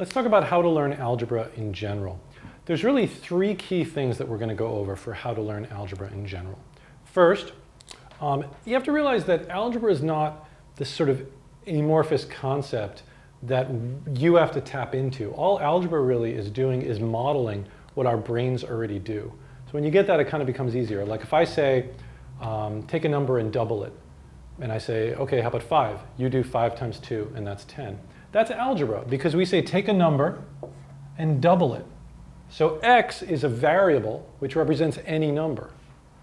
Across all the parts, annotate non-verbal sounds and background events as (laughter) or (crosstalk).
let's talk about how to learn algebra in general. There's really three key things that we're going to go over for how to learn algebra in general. First, um, you have to realize that algebra is not this sort of amorphous concept that you have to tap into. All algebra really is doing is modeling what our brains already do. So when you get that, it kind of becomes easier. Like if I say, um, take a number and double it, and I say, okay, how about five? You do five times two, and that's 10. That's algebra, because we say take a number and double it. So x is a variable which represents any number.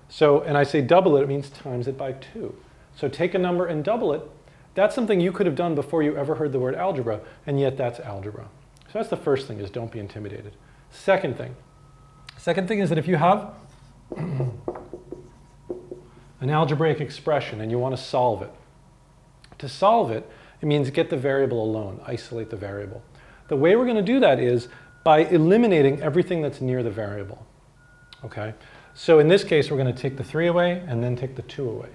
So, and I say double it, it means times it by two. So take a number and double it. That's something you could have done before you ever heard the word algebra, and yet that's algebra. So that's the first thing is don't be intimidated. Second thing. Second thing is that if you have (clears throat) an algebraic expression and you want to solve it, to solve it, it means get the variable alone, isolate the variable. The way we're going to do that is by eliminating everything that's near the variable. Okay? So in this case, we're going to take the 3 away and then take the 2 away.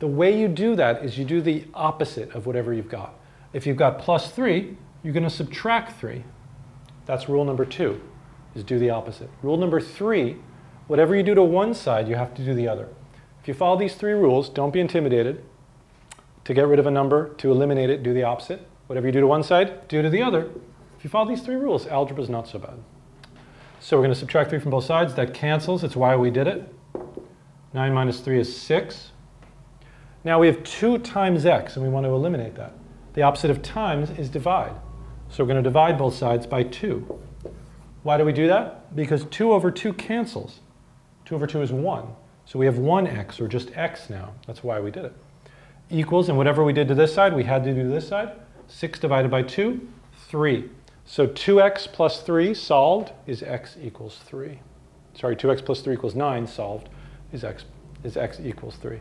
The way you do that is you do the opposite of whatever you've got. If you've got plus 3, you're going to subtract 3. That's rule number 2, is do the opposite. Rule number 3, whatever you do to one side, you have to do the other. If you follow these three rules, don't be intimidated. To get rid of a number, to eliminate it, do the opposite. Whatever you do to one side, do to the other. If you follow these three rules, algebra is not so bad. So we're going to subtract 3 from both sides. That cancels. It's why we did it. 9 minus 3 is 6. Now we have 2 times x, and we want to eliminate that. The opposite of times is divide. So we're going to divide both sides by 2. Why do we do that? Because 2 over 2 cancels. 2 over 2 is 1. So we have 1x, or just x now. That's why we did it. Equals, and whatever we did to this side, we had to do to this side. 6 divided by 2, 3. So 2x plus 3 solved is x equals 3. Sorry, 2x plus 3 equals 9 solved is x, is x equals 3.